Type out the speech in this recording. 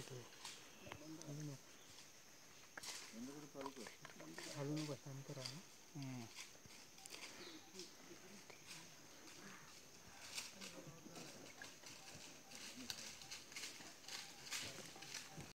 right away. I don't know. I don't know what's happening.